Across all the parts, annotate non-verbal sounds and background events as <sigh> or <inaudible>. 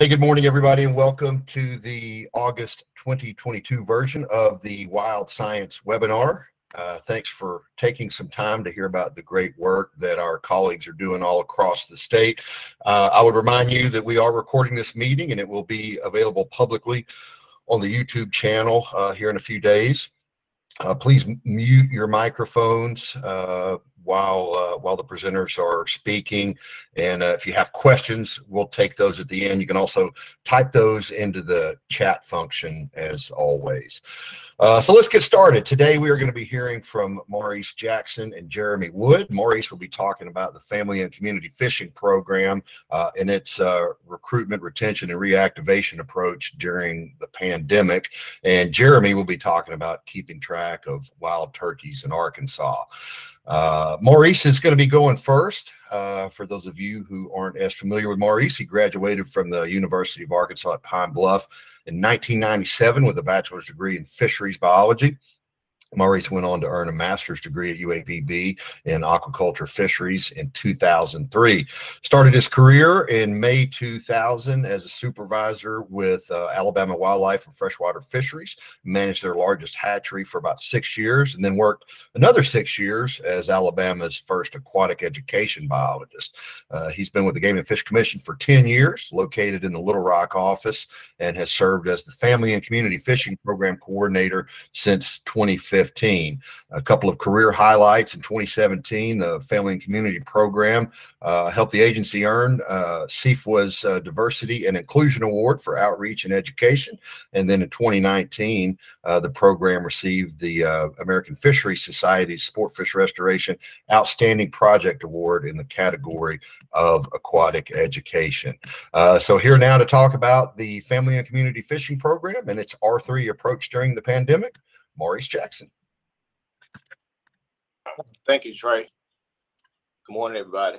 Hey, good morning, everybody, and welcome to the August 2022 version of the Wild Science webinar. Uh, thanks for taking some time to hear about the great work that our colleagues are doing all across the state. Uh, I would remind you that we are recording this meeting and it will be available publicly on the YouTube channel uh, here in a few days. Uh, please mute your microphones. While uh, while the presenters are speaking. And uh, if you have questions, we'll take those at the end. You can also type those into the chat function as always. Uh, so let's get started. Today we are going to be hearing from Maurice Jackson and Jeremy Wood. Maurice will be talking about the Family and Community Fishing Program uh, and its uh, recruitment, retention, and reactivation approach during the pandemic. And Jeremy will be talking about keeping track of wild turkeys in Arkansas. Uh, Maurice is going to be going first. Uh, for those of you who aren't as familiar with Maurice, he graduated from the University of Arkansas at Pine Bluff in 1997 with a bachelor's degree in fisheries biology. Maurice went on to earn a master's degree at UAPB in aquaculture fisheries in 2003. Started his career in May 2000 as a supervisor with uh, Alabama Wildlife and Freshwater Fisheries, managed their largest hatchery for about six years, and then worked another six years as Alabama's first aquatic education biologist. Uh, he's been with the Game and Fish Commission for 10 years, located in the Little Rock office, and has served as the Family and Community Fishing Program Coordinator since 2015. 2015. A couple of career highlights in 2017, the Family and Community Program uh, helped the agency earn uh, SEAFWA's uh, Diversity and Inclusion Award for Outreach and Education. And then in 2019, uh, the program received the uh, American Fisheries Society's Sport Fish Restoration Outstanding Project Award in the category of aquatic education. Uh, so here now to talk about the Family and Community Fishing Program and its R3 approach during the pandemic. Maurice Jackson. Thank you, Trey. Good morning, everybody.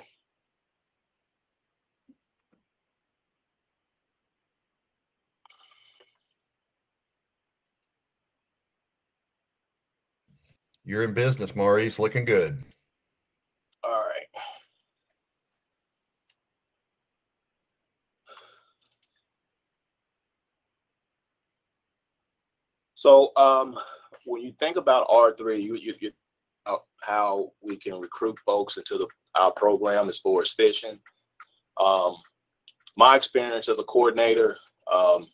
You're in business, Maurice. Looking good. All right. So, um, when you think about R3, you, you, you how we can recruit folks into the our program as far as fishing. Um, my experience as a coordinator, um,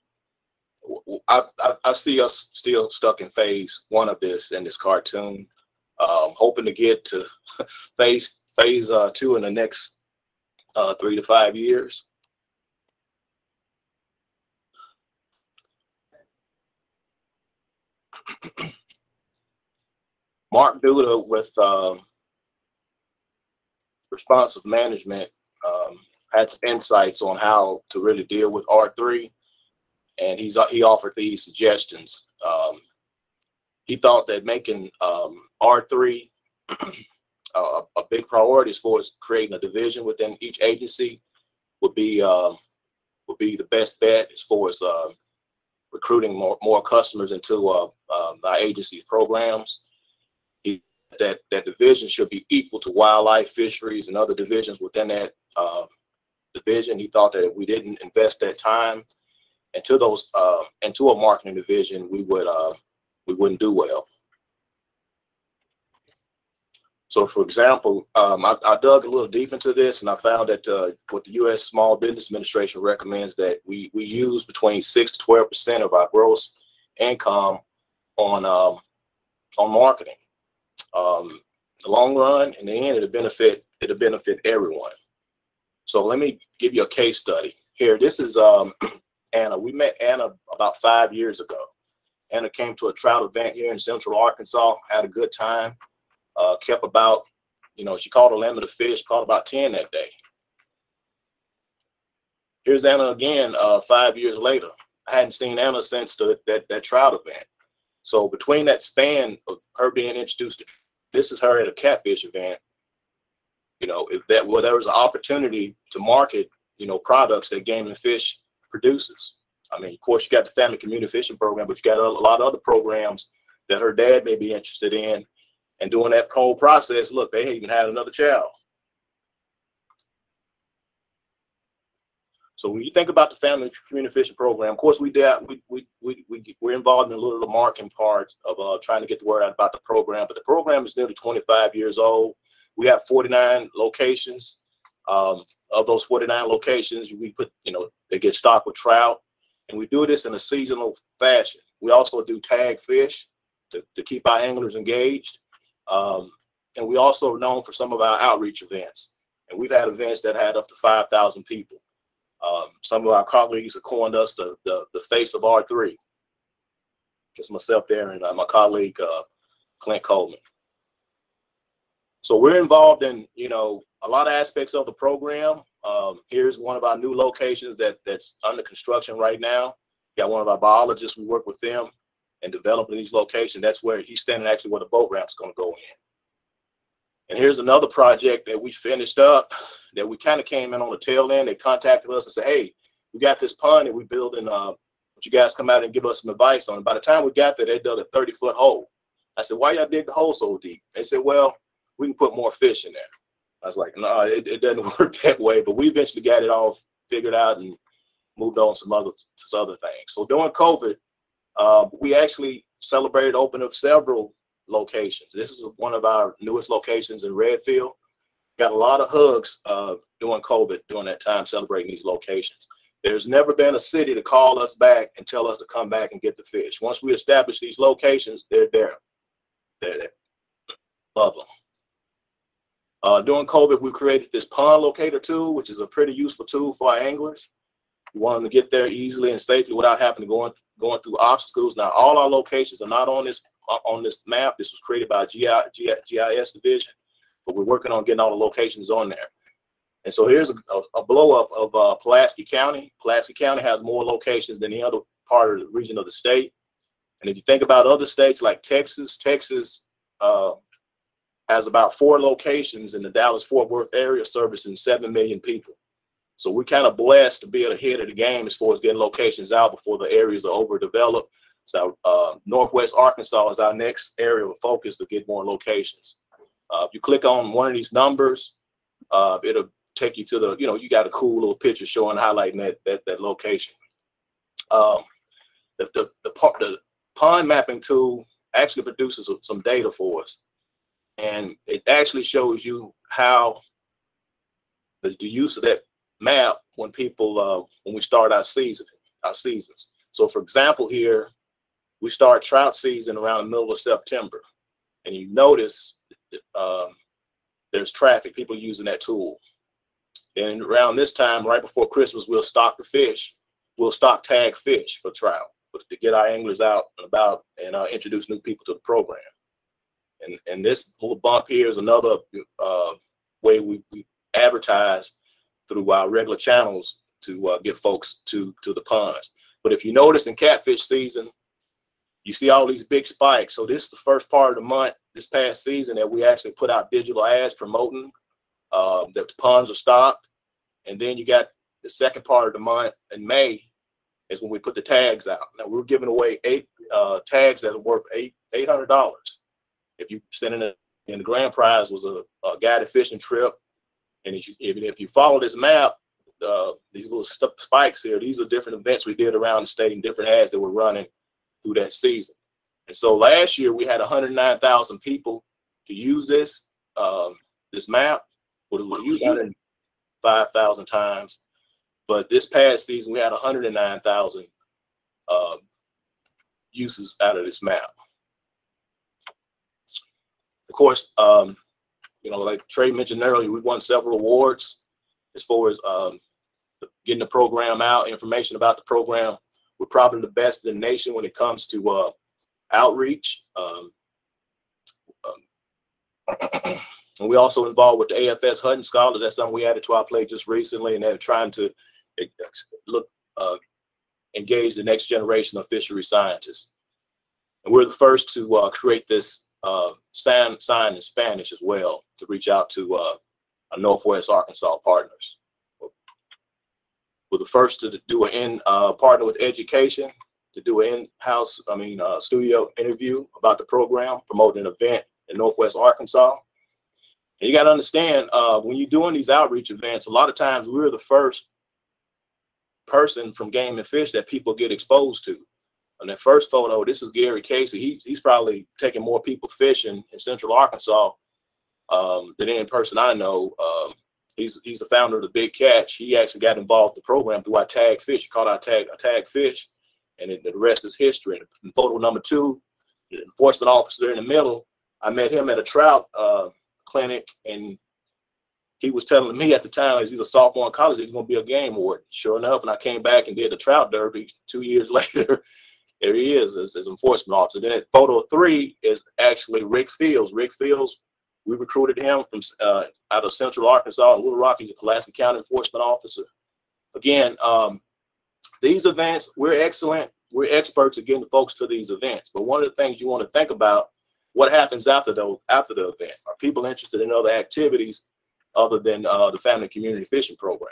I, I, I, see us still stuck in phase one of this in this cartoon. Um, hoping to get to <laughs> phase phase uh, two in the next uh, three to five years. <clears throat> Mark Duda with um, responsive management um, had some insights on how to really deal with R3, and he's he offered these suggestions. Um, he thought that making um, R3 <clears throat> a, a, big priority as far as creating a division within each agency would be uh, would be the best bet as far as uh, recruiting more, more customers into uh, um, our agency's programs He, that that division should be equal to wildlife, fisheries, and other divisions within that uh, division. He thought that if we didn't invest that time into those uh, into a marketing division, we would uh, we wouldn't do well. So, for example, um, I, I, dug a little deep into this, and I found that uh, what the U.S. Small Business Administration recommends that we we use between six to twelve percent of our gross income on um, on marketing um, the long run, in the end, it'll benefit it'll benefit everyone. So let me give you a case study here. This is um, <clears throat> Anna. We met Anna about five years ago. Anna came to a trout event here in Central Arkansas. Had a good time. Uh, kept about, you know, she caught a limit of the fish. Caught about ten that day. Here's Anna again. Uh, five years later. I hadn't seen Anna since the, that that trout event. So between that span of her being introduced to this is her at a catfish event. You know, if that well, there was an opportunity to market, you know, products that Game and Fish produces. I mean, of course, you got the family community fishing program, but you got a lot of other programs that her dad may be interested in. And during that whole process, look, they even had another child. So when you think about the family community fishing program, of course we did we we we, we we're involved in a little of the marketing part of uh, trying to get the word out about the program. But the program is nearly 25 years old. We have 49 locations. Um, of those 49 locations, we put you know they get stocked with trout, and we do this in a seasonal fashion. We also do tag fish to, to keep our anglers engaged. Um, and we also known for some of our outreach events. And we've had events that had up to 5,000 people. Um, some of our colleagues have coined us the, the, the face of R3. Just myself there and uh, my colleague, uh, Clint Coleman. So we're involved in, you know, a lot of aspects of the program. Um, here's one of our new locations that that's under construction right now. Got one of our biologists. We work with them and developing these locations. That's where he's standing actually where the boat ramp is going to go in. And here's another project that we finished up that we kind of came in on the tail end. They contacted us and said, hey, we got this pond that we're building. Uh, would you guys come out and give us some advice on it? By the time we got there, they dug a 30 foot hole. I said, why y'all dig the hole so deep? They said, well, we can put more fish in there. I was like, no, it, it doesn't <laughs> work that way. But we eventually got it all figured out and moved on some other some other things. So during COVID, uh, we actually celebrated opening of several locations. This is one of our newest locations in Redfield. Got a lot of hugs uh, during COVID during that time celebrating these locations. There's never been a city to call us back and tell us to come back and get the fish. Once we establish these locations, they're there. They're there. Love them. Uh, during COVID, we created this pond locator tool, which is a pretty useful tool for our anglers. We want them to get there easily and safely without having to go in, going through obstacles. Now, all our locations are not on this on this map. This was created by GI, GI, GIS division, but we're working on getting all the locations on there. And so here's a, a, a blow up of uh, Pulaski County. Pulaski County has more locations than any other part of the region of the state. And if you think about other states like Texas, Texas uh, has about four locations in the Dallas Fort Worth area servicing 7 million people. So we're kind of blessed to be at the head of the game as far as getting locations out before the areas are overdeveloped. So uh, Northwest Arkansas is our next area of focus to get more locations. Uh, if you click on one of these numbers, uh, it'll take you to the, you know, you got a cool little picture showing, highlighting that that, that location. Um, the, the, the, the pond mapping tool actually produces some data for us. And it actually shows you how the, the use of that map when people uh, when we start our season, our seasons. So for example, here we start trout season around the middle of September, and you notice um, there's traffic, people using that tool. And around this time, right before Christmas, we'll stock the fish. We'll stock tag fish for trout to get our anglers out and about and uh, introduce new people to the program. And and this little bump here is another uh, way we, we advertise through our regular channels to uh, get folks to to the ponds. But if you notice in catfish season, you see all these big spikes. So this is the first part of the month this past season that we actually put out digital ads promoting uh, that the ponds are stocked. And then you got the second part of the month in May is when we put the tags out. Now we're giving away eight uh, tags that are worth eight eight hundred dollars. If you send in a, and the grand prize was a, a guided fishing trip and if you, if you follow this map, uh, these little spikes here, these are different events we did around the state and different ads that were running through that season. And so last year we had 109,000 people to use this um, this map, but it was used 105,000 times. But this past season we had 109,000 uh, uses out of this map. Of course, um, you know, like Trey mentioned earlier, we won several awards as far as um, getting the program out, information about the program. We're probably the best in the nation when it comes to uh, outreach. Um, um, <clears throat> and we also involved with the AFS Hutton Scholars. That's something we added to our plate just recently, and they're trying to look uh, engage the next generation of fishery scientists. And we're the first to uh, create this uh, sign, sign in Spanish as well to reach out to uh, our Northwest Arkansas partners. We're the first to do an in uh, partner with education to do an in-house, I mean, uh, studio interview about the program, promoting an event in Northwest Arkansas. And you got to understand, uh, when you're doing these outreach events, a lot of times we're the first person from Game and Fish that people get exposed to. And that first photo, this is Gary Casey. He, he's probably taking more people fishing in Central Arkansas um, than any person I know. Um, he's he's the founder of the Big Catch. He actually got involved in the program through our tag fish. He caught our tag a tag fish, and it, the rest is history. And photo number two, the enforcement officer in the middle. I met him at a trout uh, clinic, and he was telling me at the time he's a sophomore in college, he's going to be a game warden. Sure enough, and I came back and did the trout derby two years <laughs> later. There he is as, enforcement officer. Then photo three is actually Rick Fields. Rick Fields, we recruited him from uh, out of Central Arkansas in Little Rock. He's a Pulaski County enforcement officer. Again, um, these events, we're excellent. We're experts at getting the folks to these events. But one of the things you want to think about, what happens after the after the event? Are people interested in other activities other than uh, the family community fishing program.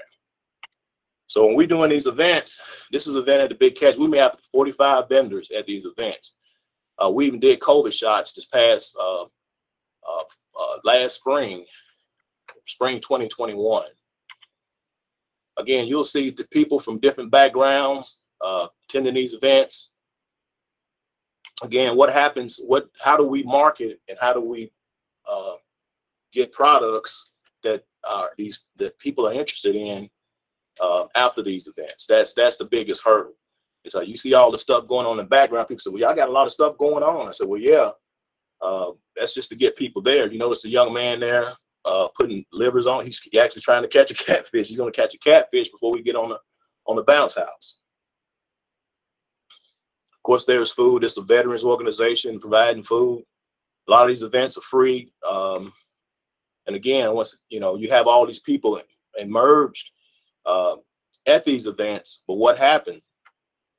So when we're doing these events, this is an event at the Big Catch. We may have 45 vendors at these events. Uh, we even did COVID shots this past uh, uh, uh last spring, spring 2021. Again, you'll see the people from different backgrounds uh, attending these events. Again, what happens? What? How do we market and how do we uh, get products that are these that people are interested in uh, after these events. That's that's the biggest hurdle. It's like you see all the stuff going on in the background. People say, "Well, y'all got a lot of stuff going on." I said, "Well, yeah, uh, that's just to get people there." You notice a young man there uh, putting livers on. He's actually trying to catch a <laughs> catfish. He's going to catch a catfish before we get on the on the bounce house. Of course, there's food. It's a veterans organization providing food. A lot of these events are free. Um, and again, once you know you have all these people emerged uh, at these events, but what happened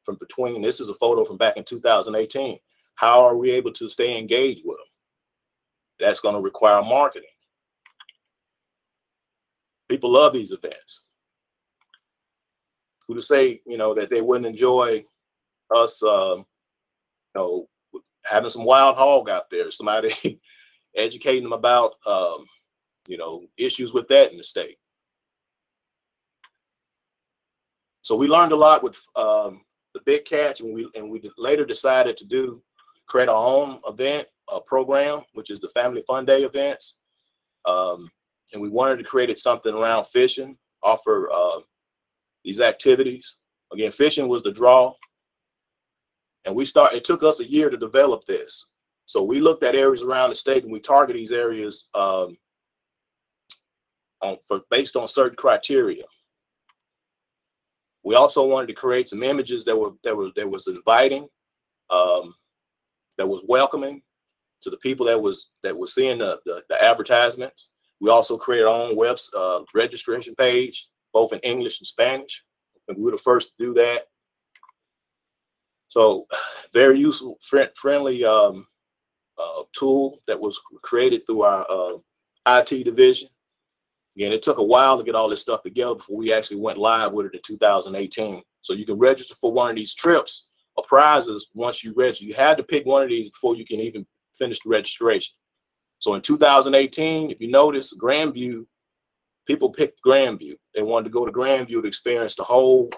from between? This is a photo from back in 2018. How are we able to stay engaged with them? That's going to require marketing. People love these events. Who to say, you know, that they wouldn't enjoy us, um, you know, having some wild hog out there, somebody <laughs> educating them about um, you know, issues with that in the state. So we learned a lot with um, the big catch, and we and we later decided to do create our own event a program, which is the Family Fun Day events. Um, and we wanted to create something around fishing, offer uh, these activities. Again, fishing was the draw, and we start. It took us a year to develop this. So we looked at areas around the state, and we target these areas um, on, for, based on certain criteria. We also wanted to create some images that were that were that was inviting, um, that was welcoming to the people that was that was seeing the, the, the advertisements. We also created our own web uh, registration page, both in English and Spanish. And we were the first to do that. So, <sighs> very useful, friend, friendly um, uh, tool that was created through our uh, IT division. Again, it took a while to get all this stuff together before we actually went live with it in 2018. So you can register for one of these trips or prizes once you register. You had to pick one of these before you can even finish the registration. So in 2018, if you notice, Grandview, people picked Grandview. They wanted to go to Grandview to experience the whole,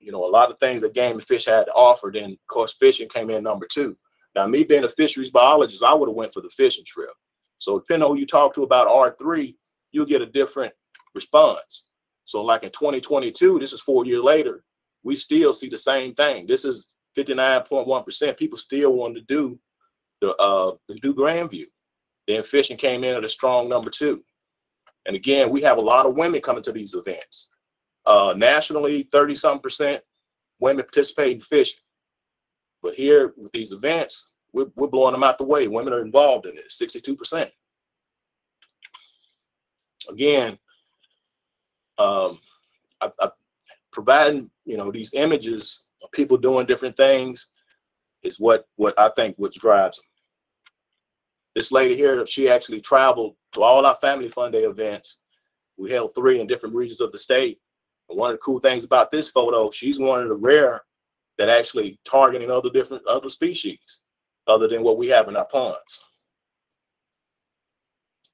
you know, a lot of things that Game and Fish had to offer. Then, of course, fishing came in number two. Now, me being a fisheries biologist, I would have went for the fishing trip. So depending on who you talk to about R3, you'll get a different response. So like in 2022, this is four years later, we still see the same thing. This is 59.1%. People still want to do the uh the do Grandview. Then fishing came in at a strong number two. And again, we have a lot of women coming to these events. Uh, nationally, 30 some percent women participate in fishing. But here with these events, we're, we're blowing them out the way. Women are involved in it, 62% again, um, I, I, providing you know these images of people doing different things is what what I think what drives them. This lady here, she actually traveled to all our family fun day events. We held three in different regions of the state. And one of the cool things about this photo, she's one of the rare that actually targeting other different other species other than what we have in our ponds.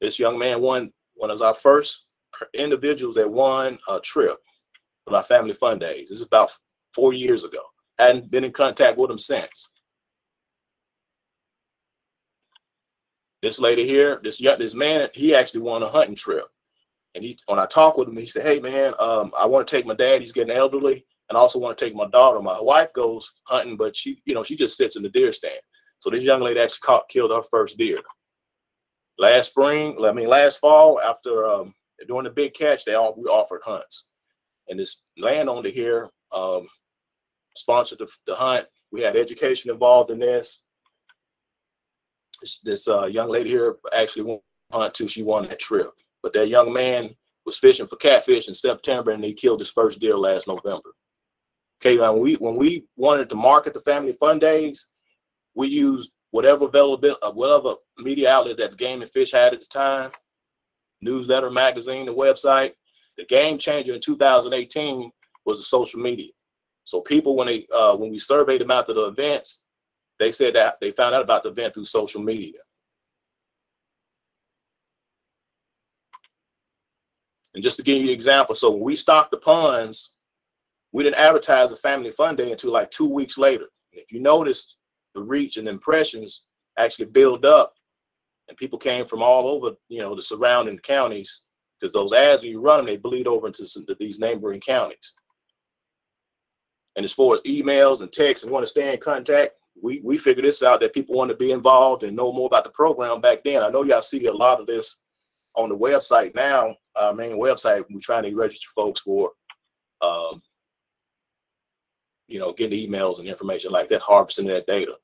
This young man won one of our first individuals that won a trip. for our family fun days. This is about four years ago. Hadn't been in contact with him since. This lady here, this young, this man, he actually won a hunting trip. And he, when I talked with him, he said, "Hey man, um, I want to take my dad. He's getting elderly, and I also want to take my daughter. My wife goes hunting, but she, you know, she just sits in the deer stand. So this young lady actually caught, killed her first deer last spring. I mean, last fall after um, doing the big catch, they all we offered hunts, and this landowner here um, sponsored the, the hunt. We had education involved in this. This, this uh, young lady here actually won hunt too. She won that trip. But that young man was fishing for catfish in September and he killed his first deer last November. Okay, when we when we wanted to market the family fun days, we used whatever available uh, whatever media outlet that Game and Fish had at the time, newsletter, magazine, the website. The game changer in 2018 was the social media. So people when they uh, when we surveyed them after the events, they said that they found out about the event through social media. And just to give you an example, so when we stocked the ponds, we didn't advertise the family fun day until like two weeks later. And if you notice, the reach and impressions actually build up, and people came from all over, you know, the surrounding counties because those ads when you run them, they bleed over into some, these neighboring counties. And as far as emails and texts and want to stay in contact, we we figured this out that people want to be involved and know more about the program back then. I know y'all see a lot of this on the website now, our main website. We're trying to register folks for, um, you know, getting emails and information like that, harvesting that data.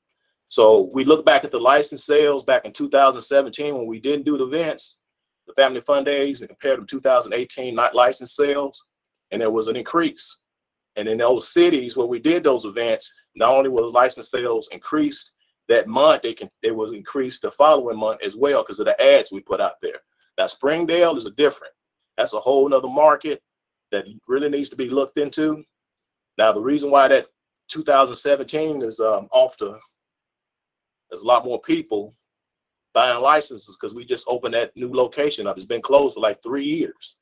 So we look back at the license sales back in 2017 when we didn't do the events, the family fun days, and compared to 2018 not license sales, and there was an increase. And in those cities where we did those events, not only was license sales increased that month, they can it was increased the following month as well because of the ads we put out there. Now Springdale is a different. That's a whole nother market that really needs to be looked into. Now the reason why that 2017 is um, off the there's a lot more people buying licenses because we just opened that new location up. It's been closed for like three years.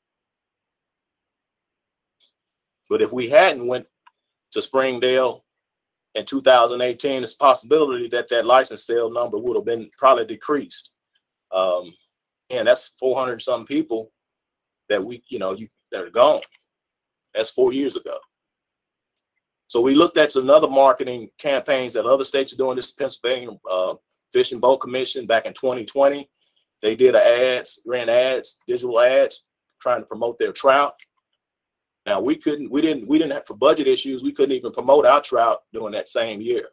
But if we hadn't went to Springdale in 2018, it's a possibility that that license sale number would have been probably decreased. Um, and that's 400 some people that we, you know, you that are gone. That's four years ago. So we looked at some other marketing campaigns that other states are doing. This Pennsylvania uh, Fish and Boat Commission back in 2020. They did ads, ran ads, digital ads, trying to promote their trout. Now we couldn't, we didn't, we didn't have for budget issues. We couldn't even promote our trout during that same year.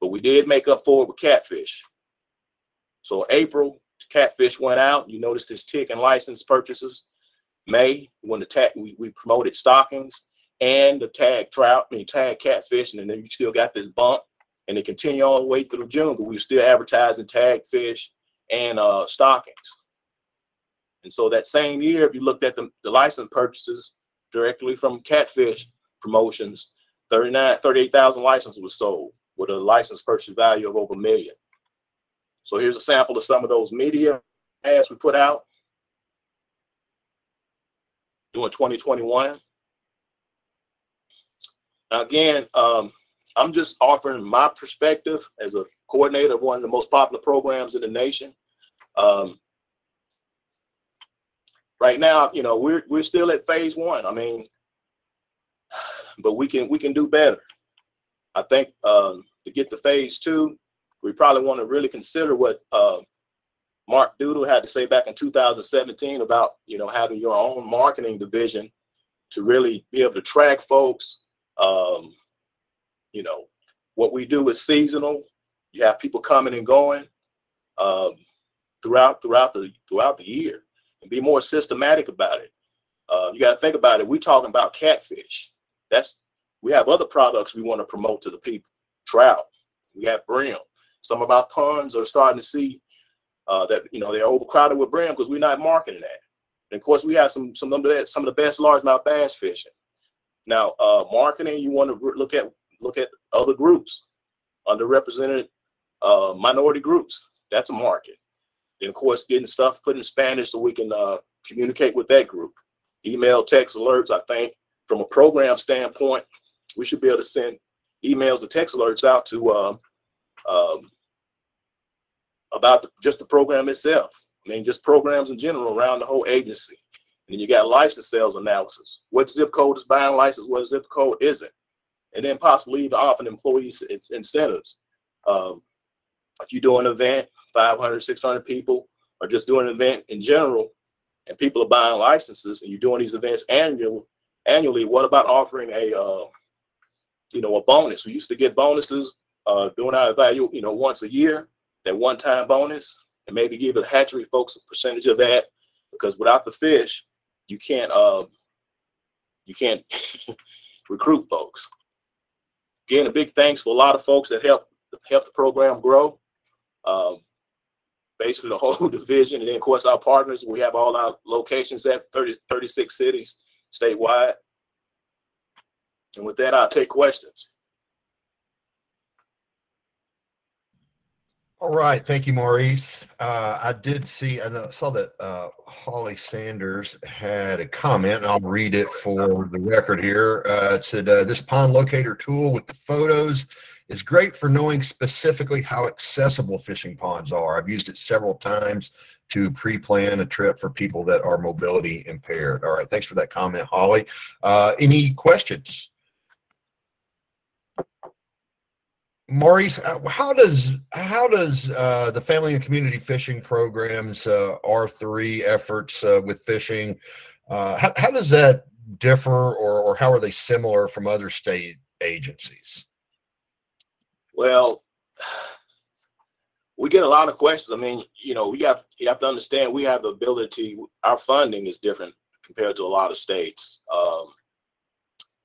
But we did make up for it with catfish. So April, catfish went out. You notice this tick and license purchases. May, when the we, we promoted stockings and the tag trout, I mean tag catfish, and then you still got this bump, and they continue all the way through June, but we were still advertising tag fish and uh, stockings. And so that same year, if you looked at the, the license purchases, directly from Catfish Promotions, 39, 38,000 licenses were sold with a license purchase value of over a million. So here's a sample of some of those media ads we put out during 2021. Again, um, I'm just offering my perspective as a coordinator of one of the most popular programs in the nation. Um, right now, you know, we're we're still at phase one. I mean, but we can we can do better. I think um, to get to phase two, we probably want to really consider what uh, Mark Duda had to say back in 2017 about you know having your own marketing division to really be able to track folks. Um, you know, what we do is seasonal. You have people coming and going um, throughout throughout the throughout the year and be more systematic about it. Uh, you got to think about it. We're talking about catfish. That's we have other products we want to promote to the people. Trout. We have brim. Some of our ponds are starting to see uh, that you know they're overcrowded with brim because we're not marketing that. And of course, we have some some of the some of the best largemouth bass fishing. Now, uh, marketing, you want to look at look at other groups, underrepresented uh, minority groups. That's a market. Then, of course, getting stuff put in Spanish so we can uh, communicate with that group. Email, text alerts. I think from a program standpoint, we should be able to send emails or text alerts out to um, um, about the, just the program itself. I mean, just programs in general around the whole agency. And you got license sales analysis. What zip code is buying license? What zip code isn't? And then possibly even offering employees incentives. Um, if you do an event, 500, 600 people, or just doing an event in general, and people are buying licenses, and you're doing these events annually, annually, what about offering a, uh, you know, a bonus? We used to get bonuses uh, doing our value, you know, once a year, that one-time bonus, and maybe give the hatchery folks a percentage of that, because without the fish, you can't, uh, you can't <laughs> recruit folks. Again, a big thanks to a lot of folks that help help the program grow. Um, basically the whole <laughs> division. And then of course our partners, we have all our locations at 30, 36 cities statewide. And with that, I'll take questions. All right, thank you, Maurice. Uh, I did see, I saw that uh, Holly Sanders had a comment, and I'll read it for the record here. Uh, it said, uh, "This pond locator tool with the photos is great for knowing specifically how accessible fishing ponds are. I've used it several times to pre-plan a trip for people that are mobility impaired." All right, thanks for that comment, Holly. Uh, any questions? Maurice, uh, how does how does uh, the family and community fishing programs uh, R three efforts uh, with fishing uh, how, how does that differ or, or how are they similar from other state agencies? Well, we get a lot of questions. I mean, you know, we have you have to understand we have the ability. Our funding is different compared to a lot of states. Um,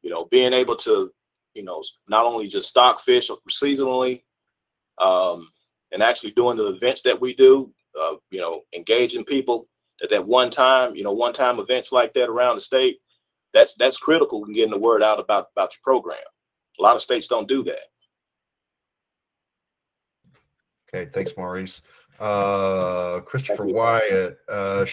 you know, being able to you know, not only just stock fish seasonally, um, and actually doing the events that we do, uh, you know, engaging people at that one time, you know, one time events like that around the state, that's that's critical in getting the word out about about your program. A lot of states don't do that. Okay, thanks, Maurice. Uh, Christopher Wyatt, uh,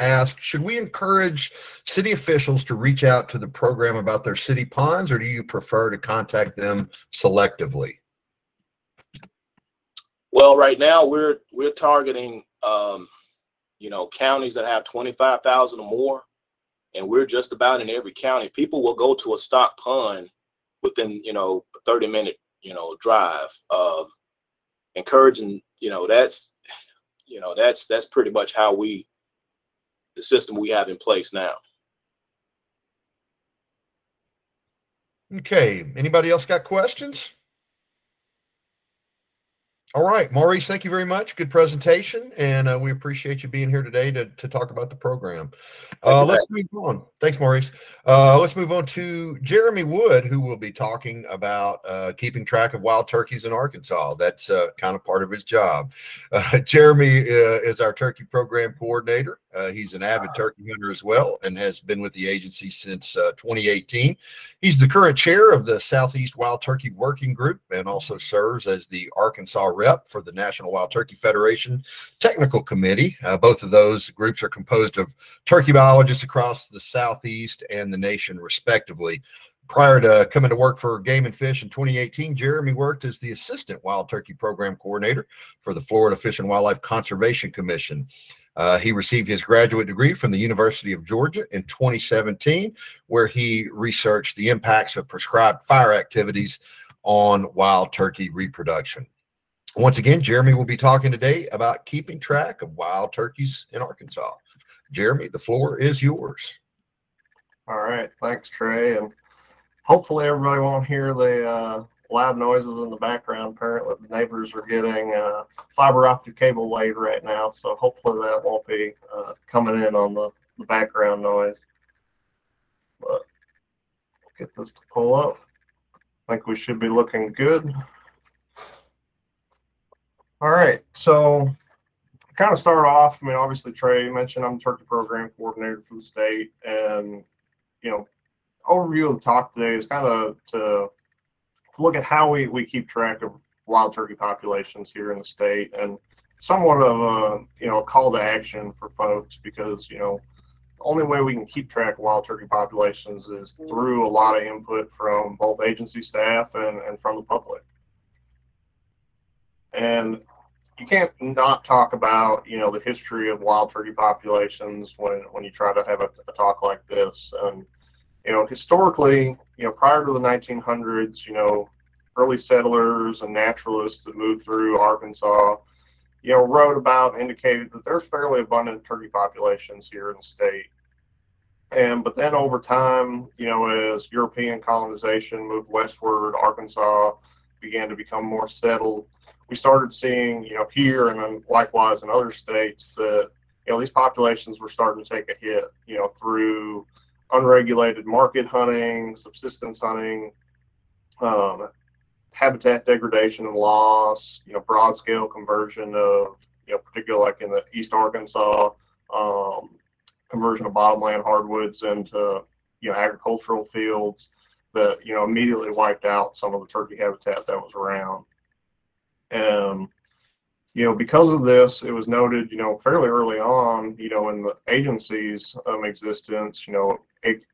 ask, should we encourage city officials to reach out to the program about their city ponds, or do you prefer to contact them selectively? Well, right now we're we're targeting um, you know counties that have twenty five thousand or more, and we're just about in every county. People will go to a stock pond within you know a thirty minute you know drive. Uh, encouraging you know that's you know that's that's pretty much how we the system we have in place now. Okay. Anybody else got questions? All right, Maurice, thank you very much. Good presentation, and uh, we appreciate you being here today to, to talk about the program. Uh, let's move on. Thanks, Maurice. Uh, let's move on to Jeremy Wood, who will be talking about uh, keeping track of wild turkeys in Arkansas. That's uh, kind of part of his job. <laughs> Uh, Jeremy is our turkey program coordinator. He's an avid turkey hunter as well and has been with the agency since 2018. He's the current chair of the Southeast Wild Turkey Working Group and also serves as the Arkansas rep for the National Wild Turkey Federation Technical Committee. Uh, both of those groups are composed of turkey biologists across the Southeast and the nation, respectively. Prior to coming to work for Game and Fish in 2018, Jeremy worked as the Assistant Wild Turkey Program Coordinator for the Florida Fish and Wildlife Conservation Commission. Uh, he received his graduate degree from the University of Georgia in 2017, where he researched the impacts of prescribed fire activities on wild turkey reproduction. Once again, Jeremy will be talking today about keeping track of wild turkeys in Arkansas. Jeremy, the floor is yours. All right. Thanks, Trey. And hopefully everybody won't hear the uh, loud noises in the background. Apparently the neighbors are getting uh, fiber optic cable laid right now. So hopefully that won't be uh, coming in on the, the background noise. But get this to pull up. I think we should be looking good. All right, so kind of start off. I mean, obviously Trey mentioned I'm the turkey program coordinator for the state, and you know, overview of the talk today is kind of to, to look at how we we keep track of wild turkey populations here in the state, and somewhat of a you know a call to action for folks because you know the only way we can keep track of wild turkey populations is through a lot of input from both agency staff and, and from the public. And you can't not talk about you know the history of wild turkey populations when when you try to have a, a, talk like this and you know historically you know prior to the 1900s you know early settlers and naturalists that moved through arkansas you know wrote about indicated that there's fairly abundant turkey populations here in the state. And but then over time you know as european colonization moved westward arkansas began to become more settled. We started seeing, you know, here and then likewise in other states that, you know, these populations were starting to take a hit, you know, through unregulated market hunting, subsistence hunting, um, habitat degradation and loss, you know, broad scale conversion of, you know, particularly like in the East Arkansas, um, conversion of bottomland hardwoods into, you know, agricultural fields that, you know, immediately wiped out some of the turkey habitat that was around. Um, you know, because of this, it was noted, you know, fairly early on, you know, in the agency's um, existence, you know,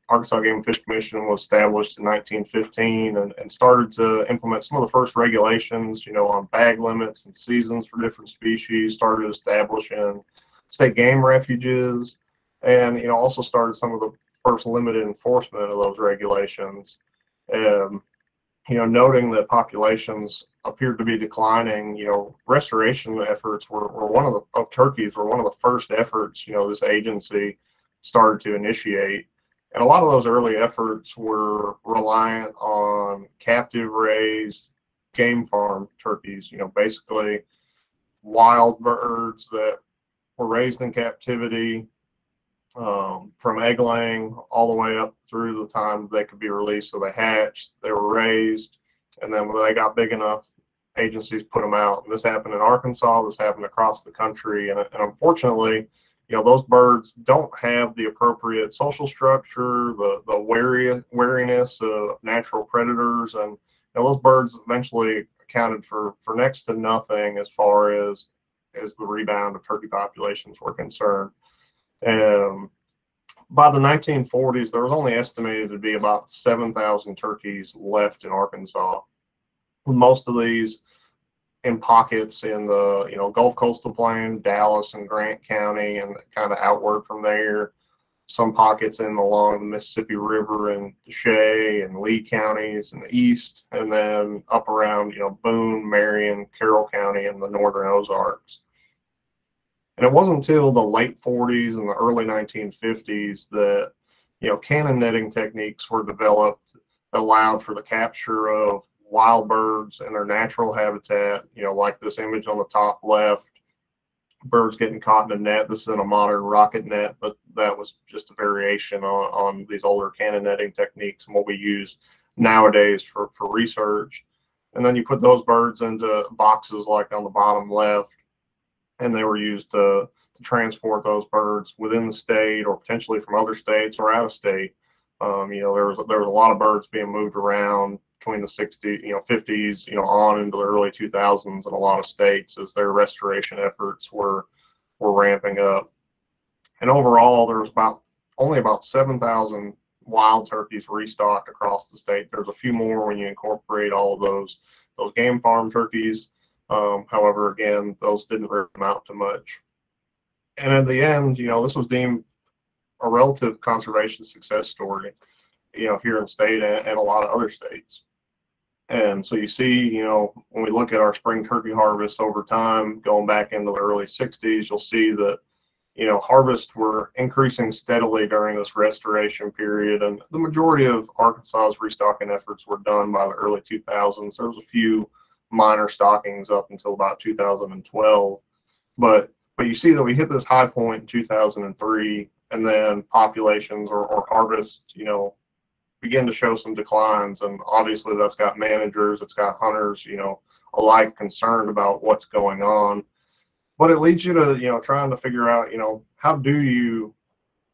Arkansas Game and Fish Commission was established in 1915 and, and started to implement some of the first regulations, you know, on bag limits and seasons for different species, started establishing state game refuges, and, you know, also started some of the first limited enforcement of those regulations. Um, you know, noting that populations appeared to be declining, you know, restoration efforts were, were one of the of turkeys were one of the first efforts, you know, this agency started to initiate. And a lot of those early efforts were reliant on captive raised game farm turkeys, you know, basically wild birds that were raised in captivity um, from egg laying all the way up through the time they could be released. So they hatched, they were raised, and then when they got big enough, agencies put them out. And this happened in Arkansas. This happened across the country, and, and unfortunately, you know those birds don't have the appropriate social structure, the the wary wariness of natural predators, and you know, those birds eventually accounted for for next to nothing as far as as the rebound of turkey populations were concerned. Um, by the 1940s, there was only estimated to be about 7,000 turkeys left in Arkansas. Most of these in pockets in the you know Gulf Coastal Plain, Dallas and Grant County, and kind of outward from there. Some pockets in along the Mississippi River and Shea and Lee counties in the east, and then up around you know Boone, Marion, Carroll County, and the northern Ozarks. And it wasn't until the late 40s and the early 1950s that, you know, cannon netting techniques were developed that allowed for the capture of wild birds in their natural habitat, you know, like this image on the top left, birds getting caught in a net. This is in a modern rocket net, but that was just a variation on, on these older cannon netting techniques and what we use nowadays for, for research. And then you put those birds into boxes like on the bottom left, and they were used to, to transport those birds within the state or potentially from other states or out of state. Um, you know, there was there was a lot of birds being moved around between the 60s, you know, 50s, you know, on into the early 2000s in a lot of states as their restoration efforts were were ramping up. And overall, there was about only about 7,000 wild turkeys restocked across the state. There's a few more when you incorporate all of those those game farm turkeys. Um, however, again, those didn't amount to much. And in the end, you know, this was deemed a relative conservation success story, you know, here in state and, and a lot of other states. And so you see, you know, when we look at our spring turkey harvests over time, going back into the early 60s, you'll see that, you know, harvests were increasing steadily during this restoration period. And the majority of Arkansas's restocking efforts were done by the early 2000s. There was a few minor stockings up until about 2012. But but you see that we hit this high point in 2003, and then populations or, or harvest, you know, begin to show some declines. And obviously, that's got managers, it's got hunters, you know, alike concerned about what's going on. But it leads you to, you know, trying to figure out, you know, how do you,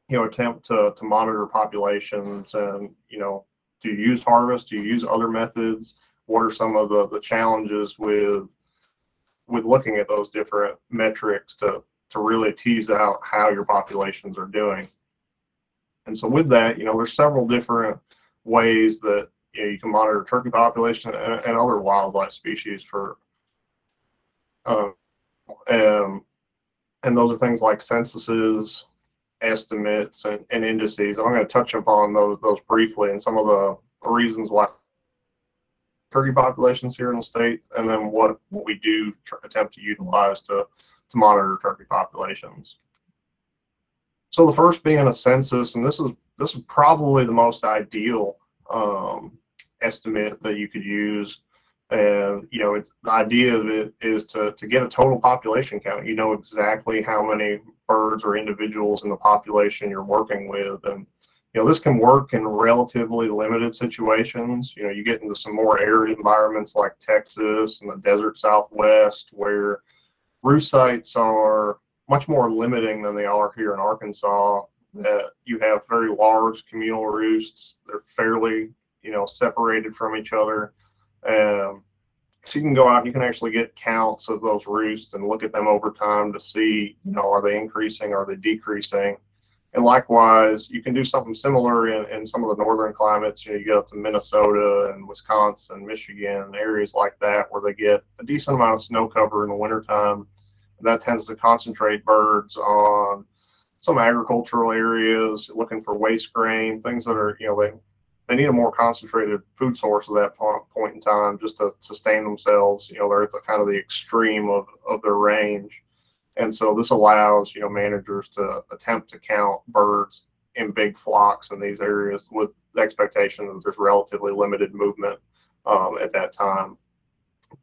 you know, attempt to to monitor populations and, you know, do you use harvest? Do you use other methods? What are some of the, the challenges with with looking at those different metrics to to really tease out how your populations are doing. And so with that, you know, there's several different ways that you, know, you can monitor turkey population and, and other wildlife species for, um, um, and those are things like censuses, estimates, and, and indices. I'm going to touch upon those those briefly and some of the reasons why turkey populations here in the state, and then what, what we do attempt to utilize to, to monitor turkey populations. So the first being a census, and this is this is probably the most ideal um, estimate that you could use. And you know, it's the idea of it is to to get a total population count. You know exactly how many birds or individuals in the population you're working with, and you know, this can work in relatively limited situations. You know, you get into some more arid environments like Texas and the desert Southwest where roost sites are much more limiting than they are here in Arkansas. That you have very large communal roosts. They're fairly, you know, separated from each other. Um, so you can go out and you can actually get counts of those roosts and look at them over time to see, you know, are they increasing, are they decreasing? And likewise, you can do something similar in, in some of the northern climates. You know, you get up to Minnesota and Wisconsin, Michigan, areas like that where they get a decent amount of snow cover in the wintertime. And that tends to concentrate birds on some agricultural areas, looking for waste grain, things that are, you know, they, they need a more concentrated food source at that point in time just to sustain themselves. You know, they're at the kind of the extreme of, of their range. And so this allows, you know, managers to attempt to count birds in big flocks in these areas with the expectation that there's relatively limited movement um, at that time.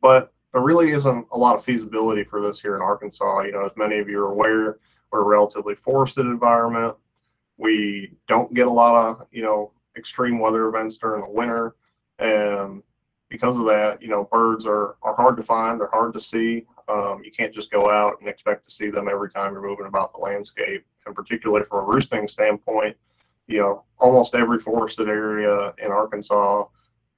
But there really isn't a lot of feasibility for this here in Arkansas. You know, as many of you are aware, we're a relatively forested environment. We don't get a lot of, you know, extreme weather events during the winter. And because of that, you know, birds are, are hard to find, they're hard to see. Um, you can't just go out and expect to see them every time you're moving about the landscape. And particularly from a roosting standpoint, you know, almost every forested area in Arkansas,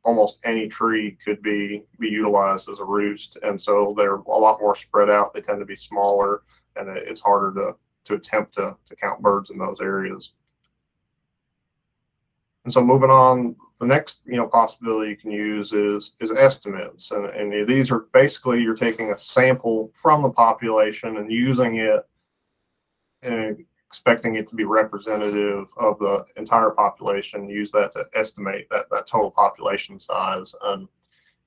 almost any tree could be be utilized as a roost. And so they're a lot more spread out. They tend to be smaller, and it's harder to to attempt to to count birds in those areas. And so moving on, the next you know possibility you can use is is estimates, and, and these are basically you're taking a sample from the population and using it and expecting it to be representative of the entire population. Use that to estimate that that total population size, and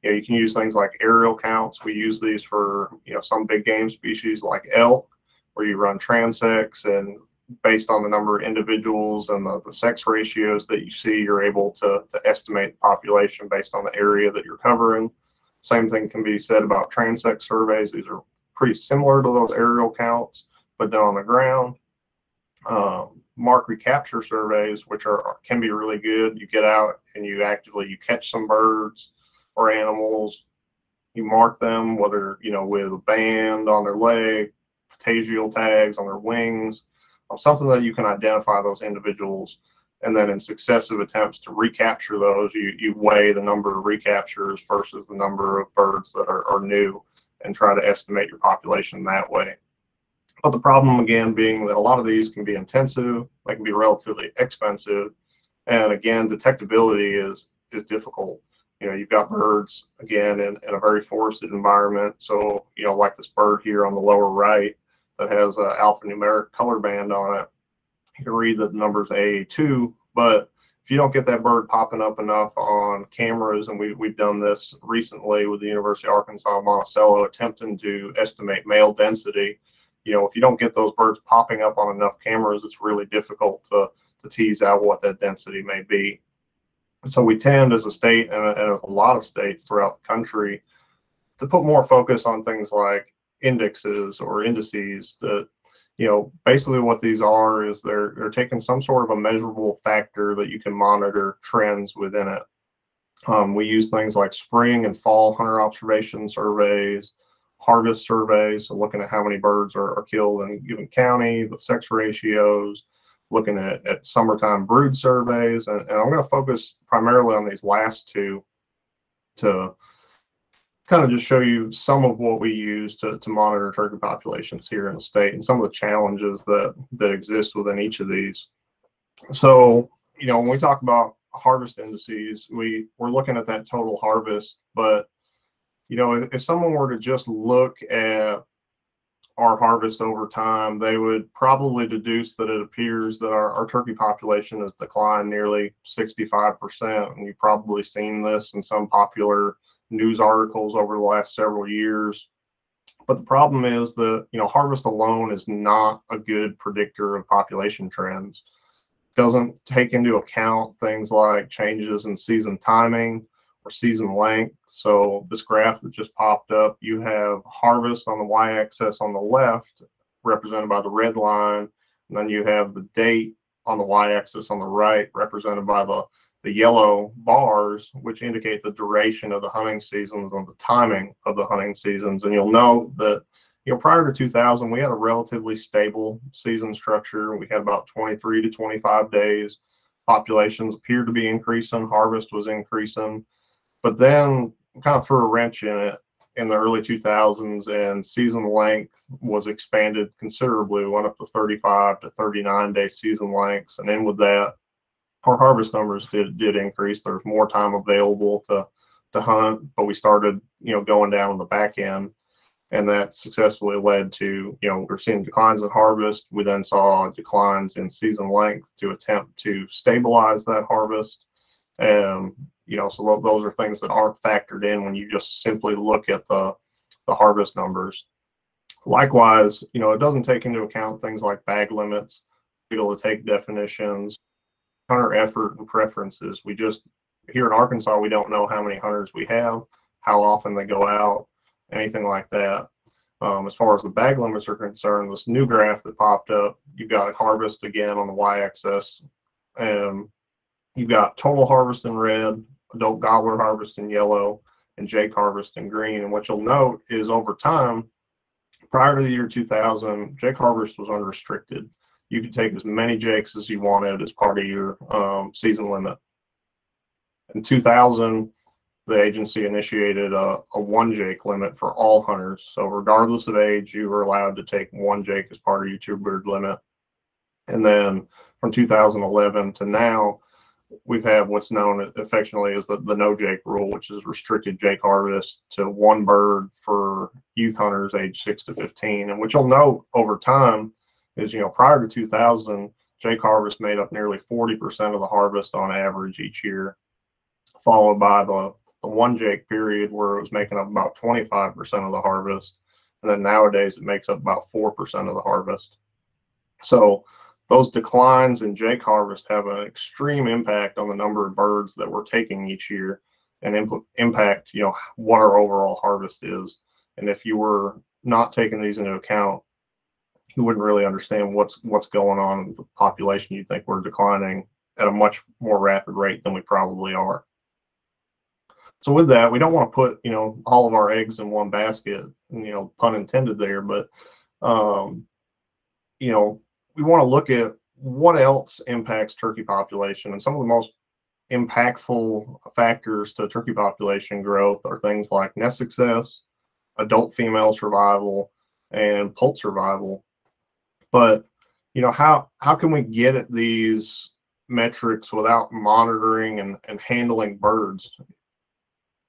you know you can use things like aerial counts. We use these for you know some big game species like elk, where you run transects and based on the number of individuals and the, the sex ratios that you see, you're able to, to estimate the population based on the area that you're covering. Same thing can be said about transect surveys. These are pretty similar to those aerial counts, but done on the ground. Um, mark recapture surveys, which are can be really good. You get out and you actively you catch some birds or animals. You mark them, whether you know with a band on their leg, patagial tags on their wings, something that you can identify those individuals. And then in successive attempts to recapture those, you, you weigh the number of recaptures versus the number of birds that are, are new and try to estimate your population that way. But the problem again being that a lot of these can be intensive, they can be relatively expensive, and again, detectability is is difficult. You know, you've got birds again in, in a very forested environment. So, you know, like this bird here on the lower right, that has a alphanumeric color band on it. You can read that the number's A2, but if you don't get that bird popping up enough on cameras, and we, we've done this recently with the University of Arkansas Monticello attempting to estimate male density, you know, if you don't get those birds popping up on enough cameras, it's really difficult to, to tease out what that density may be. So we tend as a state and, and a lot of states throughout the country to put more focus on things like indexes or indices that you know basically what these are is they're they're taking some sort of a measurable factor that you can monitor trends within it. Um, we use things like spring and fall hunter observation surveys harvest surveys so looking at how many birds are, are killed in a given county the sex ratios looking at, at summertime brood surveys and, and i'm going to focus primarily on these last two to kind of just show you some of what we use to, to monitor turkey populations here in the state and some of the challenges that, that exist within each of these. So, you know, when we talk about harvest indices, we we're looking at that total harvest, but you know, if, if someone were to just look at our harvest over time, they would probably deduce that it appears that our, our turkey population has declined nearly 65%. And you've probably seen this in some popular news articles over the last several years. But the problem is that, you know, harvest alone is not a good predictor of population trends. Doesn't take into account things like changes in season timing, or season length. So this graph that just popped up, you have harvest on the y-axis on the left, represented by the red line, and then you have the date on the y-axis on the right, represented by the, the yellow bars, which indicate the duration of the hunting seasons and the timing of the hunting seasons. And you'll know that you know, prior to 2000, we had a relatively stable season structure. We had about 23 to 25 days. Populations appeared to be increasing. Harvest was increasing. But then kind of threw a wrench in it in the early 2000s, and season length was expanded considerably. We went up to 35 to 39 day season lengths, and then with that, harvest numbers did did increase. There's more time available to to hunt, but we started, you know, going down the back end, and that successfully led to, you know, we're seeing declines in harvest. We then saw declines in season length to attempt to stabilize that harvest. Um, you know, so those are things that aren't factored in when you just simply look at the, the harvest numbers. Likewise, you know, it doesn't take into account things like bag limits, able to take definitions, hunter effort and preferences. We just, here in Arkansas, we don't know how many hunters we have, how often they go out, anything like that. Um, as far as the bag limits are concerned, this new graph that popped up, you've got a harvest again on the y-axis. and you've got total harvest in red, adult gobbler harvest in yellow, and Jake harvest in green. And what you'll note is over time, prior to the year 2000, Jake harvest was unrestricted. You could take as many Jakes as you wanted as part of your um, season limit. In 2000, the agency initiated a, a, one Jake limit for all hunters. So regardless of age, you were allowed to take one Jake as part of your two bird limit. And then from 2011 to now, we've had what's known affectionately as the, the no Jake rule, which is restricted Jake harvest to one bird for youth hunters age six to 15. And which you'll note over time is, you know, prior to 2000, Jake harvest made up nearly 40% of the harvest on average each year, followed by the, the one Jake period where it was making up about 25% of the harvest. And then nowadays it makes up about 4% of the harvest. So those declines in Jake harvest have an extreme impact on the number of birds that we're taking each year and imp- impact, you know, what our overall harvest is. And if you were not taking these into account, you wouldn't really understand what's what's going on with the population. You think we're declining at a much more rapid rate than we probably are. So with that, we don't want to put, you know, all of our eggs in one basket, you know, pun intended there, but um, you know, we want to look at what else impacts turkey population and some of the most impactful factors to turkey population growth are things like nest success, adult female survival, and poult survival. But you know, how how can we get at these metrics without monitoring and, and handling birds?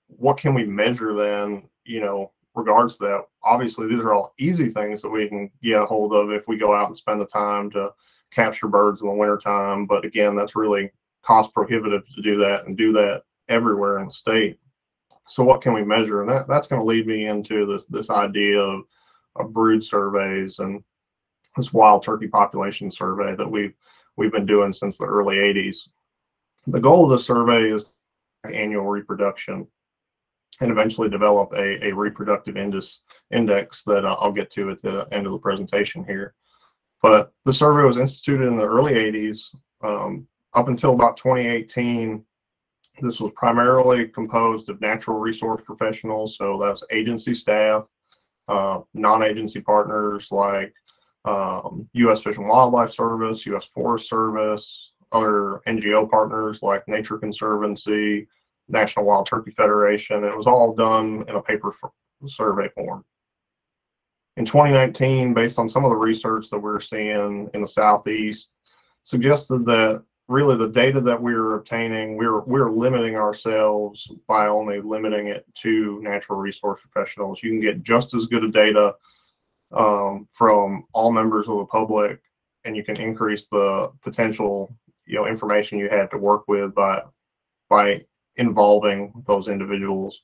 What can we measure then, you know, regards to that. Obviously, these are all easy things that we can get a hold of if we go out and spend the time to capture birds in the wintertime. But again, that's really cost prohibitive to do that and do that everywhere in the state. So what can we measure? And that, that's going to lead me into this this idea of, of brood surveys and this wild turkey population survey that we've we've been doing since the early 80s. The goal of the survey is annual reproduction and eventually develop a, a reproductive index, index that I'll get to at the end of the presentation here. But the survey was instituted in the early 80s. Um, up until about 2018, this was primarily composed of natural resource professionals, so that's agency staff, uh, non-agency partners like um, U.S. Fish and Wildlife Service, U.S. Forest Service, other NGO partners like Nature Conservancy, National Wild Turkey Federation. It was all done in a paper survey form. In 2019, based on some of the research that we're seeing in the Southeast, suggested that really the data that we were obtaining, we were, we were limiting ourselves by only limiting it to natural resource professionals. You can get just as good a data um, from all members of the public, and you can increase the potential, you know, information you had to work with by by involving those individuals.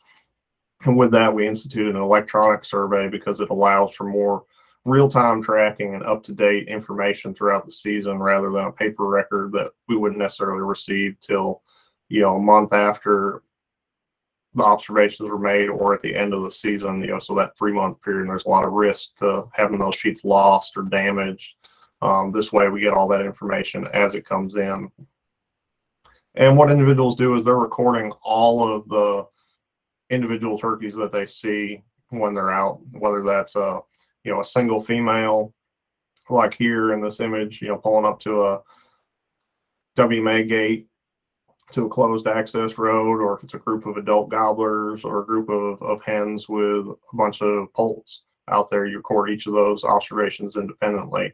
And with that, we instituted an electronic survey because it allows for more real-time tracking and up-to-date information throughout the season rather than a paper record that we wouldn't necessarily receive till you know a month after the observations were made or at the end of the season you know so that three month period there's a lot of risk to having those sheets lost or damaged. Um, this way we get all that information as it comes in. And what individuals do is they're recording all of the individual turkeys that they see when they're out whether that's a you know, a single female, like here in this image, you know, pulling up to a WMA gate to a closed access road, or if it's a group of adult gobblers or a group of, of hens with a bunch of poults out there, you record each of those observations independently.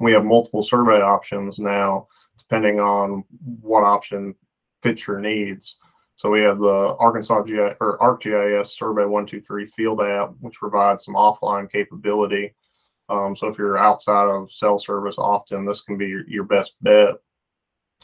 We have multiple survey options now, depending on what option fits your needs. So we have the Arkansas GI, or ArcGIS Survey 123 Field app, which provides some offline capability. Um, so if you're outside of cell service often, this can be your, your best bet.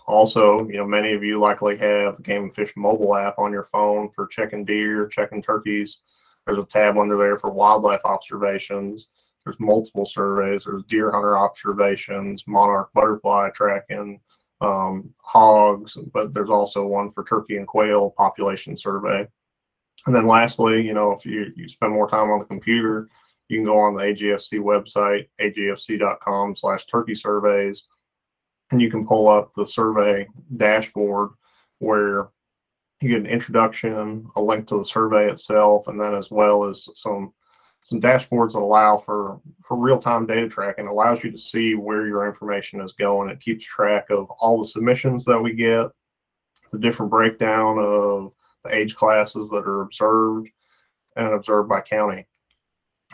Also, you know, many of you likely have the Game and Fish mobile app on your phone for checking deer, checking turkeys. There's a tab under there for wildlife observations. There's multiple surveys. There's deer hunter observations, monarch butterfly tracking, um, hogs, but there's also one for turkey and quail population survey. And then lastly, you know, if you, you spend more time on the computer, you can go on the AGFC website, agfc.com slash turkey surveys, you can pull up the survey dashboard where you get an introduction, a link to the survey itself, and then as well as some some dashboards that allow for for real-time data tracking. Allows you to see where your information is going. It keeps track of all the submissions that we get the different breakdown of the age classes that are observed and observed by county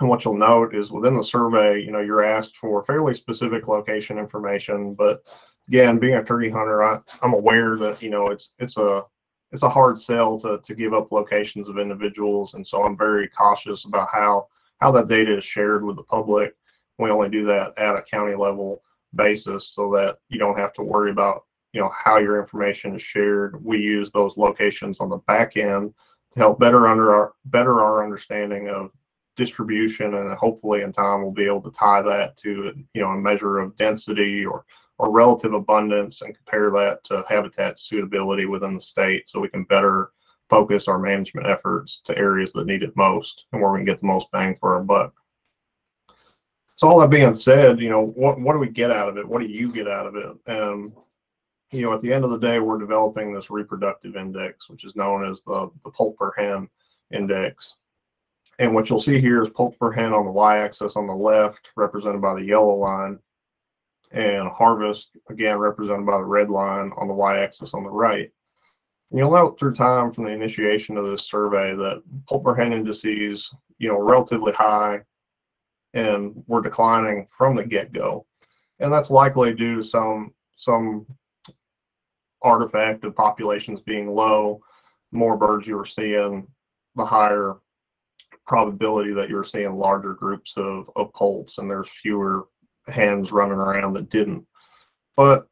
and what you'll note is within the survey you know you're asked for fairly specific location information but again being a turkey hunter I, i'm aware that you know it's it's a it's a hard sell to, to give up locations of individuals and so i'm very cautious about how how that data is shared with the public. We only do that at a county level basis so that you don't have to worry about you know how your information is shared. We use those locations on the back end to help better under our better our understanding of distribution and hopefully in time we'll be able to tie that to you know a measure of density or or relative abundance and compare that to habitat suitability within the state so we can better focus our management efforts to areas that need it most and where we can get the most bang for our buck. So all that being said, you know, what, what do we get out of it? What do you get out of it? Um, you know, at the end of the day, we're developing this reproductive index, which is known as the, the poult per hen index. And what you'll see here is poult per hen on the y-axis on the left, represented by the yellow line, and harvest, again, represented by the red line on the y-axis on the right. You'll note through time from the initiation of this survey that poult per hen indices, you know, relatively high and were declining from the get-go. And that's likely due to some some artifact of populations being low, more birds you were seeing, the higher probability that you're seeing larger groups of, of poults and there's fewer hands running around that didn't. But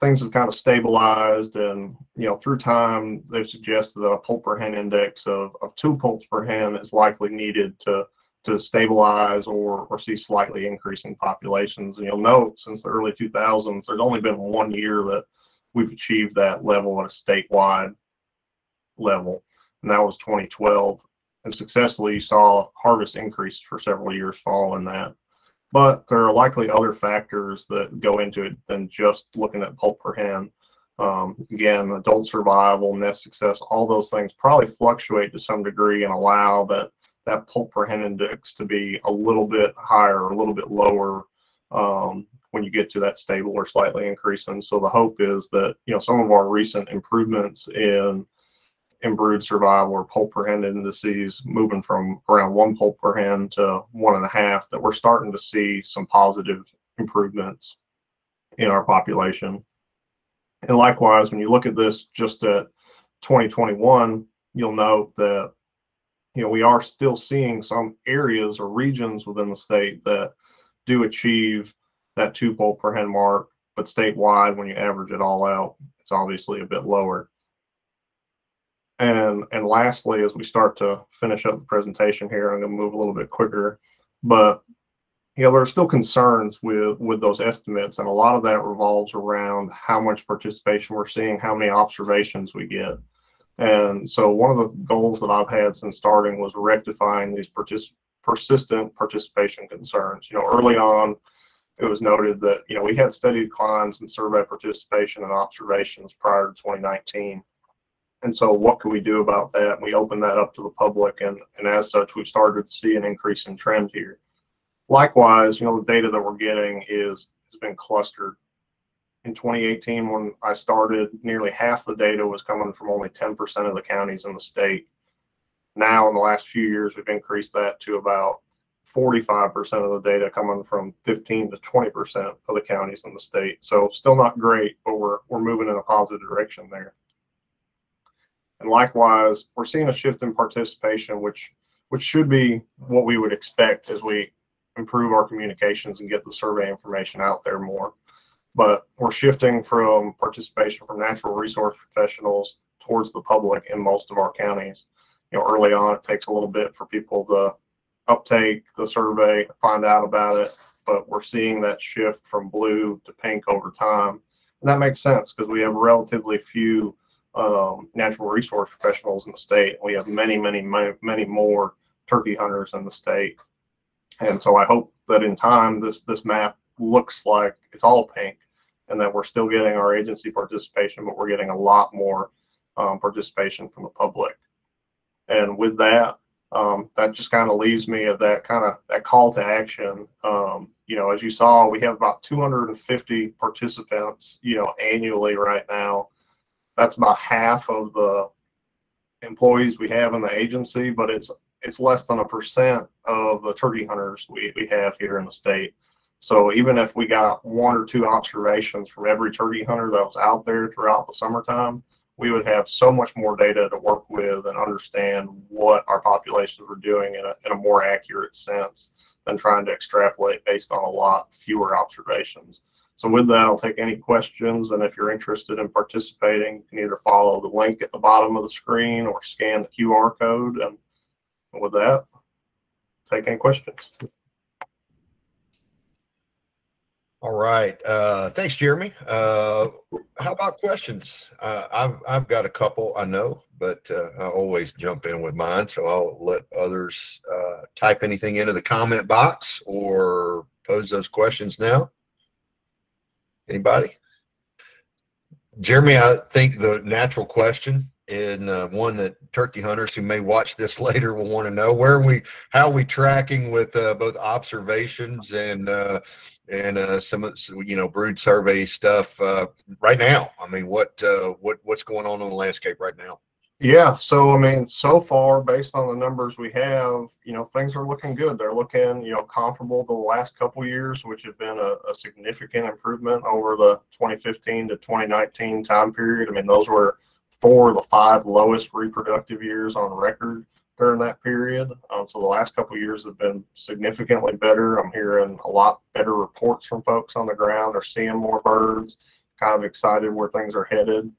things have kind of stabilized and you know through time they've suggested that a poult per hen index of, of two poults per hen is likely needed to to stabilize or or see slightly increasing populations and you'll note since the early 2000s there's only been one year that we've achieved that level at a statewide level and that was 2012 and successfully saw harvest increase for several years following that but there are likely other factors that go into it than just looking at poult per hen. Um, again, adult survival, nest success, all those things probably fluctuate to some degree and allow that that poult per hen index to be a little bit higher a little bit lower um, when you get to that stable or slightly increasing. So the hope is that you know some of our recent improvements in brood survival or poult per hen indices moving from around one poult per hen to one and a half that we're starting to see some positive improvements in our population. And likewise, when you look at this just at 2021, you'll note that you know we are still seeing some areas or regions within the state that do achieve that two poult per hen mark, but statewide, when you average it all out, it's obviously a bit lower. And and lastly, as we start to finish up the presentation here, I'm going to move a little bit quicker, but you know there are still concerns with with those estimates, and a lot of that revolves around how much participation we're seeing, how many observations we get. And so one of the goals that I've had since starting was rectifying these partic- persistent participation concerns. You know, early on, it was noted that you know we had steady declines in survey participation and observations prior to 2019 and so what can we do about that we opened that up to the public and and as such we've started to see an increase in trend here likewise you know the data that we're getting is has been clustered in 2018 when i started nearly half the data was coming from only 10% of the counties in the state now in the last few years we've increased that to about 45% of the data coming from 15 to 20% of the counties in the state. So still not great, but we're, we're moving in a positive direction there. And likewise, we're seeing a shift in participation, which which should be what we would expect as we improve our communications and get the survey information out there more. But we're shifting from participation from natural resource professionals towards the public in most of our counties. You know, early on, it takes a little bit for people to uptake the survey, find out about it, but we're seeing that shift from blue to pink over time. And that makes sense because we have relatively few um, natural resource professionals in the state. We have many, many, many, many more turkey hunters in the state. And so I hope that in time this this map looks like it's all pink and that we're still getting our agency participation, but we're getting a lot more um, participation from the public. And with that, um, that just kind of leaves me at that kind of that call to action. Um, you know, as you saw, we have about 250 participants, you know, annually right now. That's about half of the employees we have in the agency, but it's it's less than a percent of the turkey hunters we, we have here in the state. So even if we got one or two observations from every turkey hunter that was out there throughout the summertime, we would have so much more data to work with and understand what our populations were doing in a, in a more accurate sense than trying to extrapolate based on a lot fewer observations. So with that, I'll take any questions. And if you're interested in participating, you can either follow the link at the bottom of the screen or scan the QR code. And with that, take any questions. All right. Uh, thanks, Jeremy. Uh, how about questions? Uh, I've I've got a couple I know, but uh, I always jump in with mine, so I'll let others uh, type anything into the comment box or pose those questions now. Anybody? Jeremy, I think the natural question and uh, one that turkey hunters who may watch this <laughs> later will want to know where we how are we tracking with uh, both observations and uh, and uh, some you know brood survey stuff uh, right now. I mean, what uh, what what's going on on the landscape right now? Yeah, so I mean, so far, based on the numbers we have, you know, things are looking good. They're looking, you know, comparable to the last couple years, which have been a, a significant improvement over the 2015 to 2019 time period. I mean, those were four of the five lowest reproductive years on record during that period. Um, so the last couple years have been significantly better. I'm hearing a lot better reports from folks on the ground. They're seeing more birds, kind of excited where things are headed.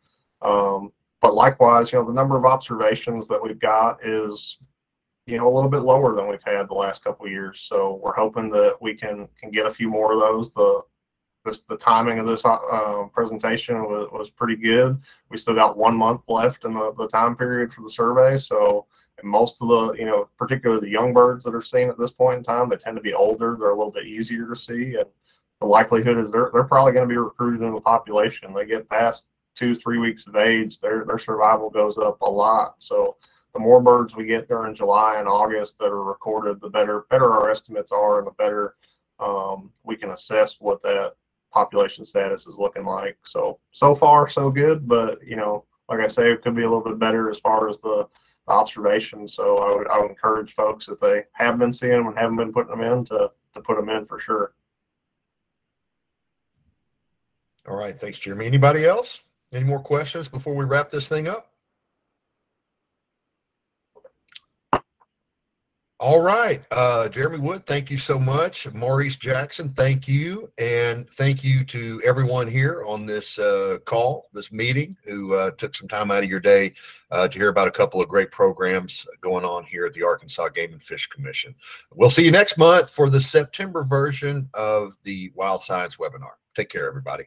Um, but likewise, you know, the number of observations that we've got is, you know, a little bit lower than we've had the last couple years. So we're hoping that we can can get a few more of those. The this the timing of this uh, presentation was, was pretty good. We still got one month left in the, the time period for the survey. So most of the, you know, particularly the young birds that are seen at this point in time, they tend to be older. They're a little bit easier to see. And the likelihood is they're, they're probably going to be recruited in the population. They get past two, three weeks of age, their, their survival goes up a lot. So the more birds we get during July and August that are recorded, the better, better our estimates are and the better um, we can assess what that population status is looking like. So, so far so good, but you know, like I say, it could be a little bit better as far as the observation. So I would, I would encourage folks if they have been seeing them and haven't been putting them in to, to put them in for sure. All right. Thanks, Jeremy. Anybody else? Any more questions before we wrap this thing up? All right. Uh, Jeremy Wood, thank you so much. Maurice Jackson, thank you. And thank you to everyone here on this uh, call, this meeting, who uh, took some time out of your day uh, to hear about a couple of great programs going on here at the Arkansas Game and Fish Commission. We'll see you next month for the September version of the Wild Science webinar. Take care, everybody.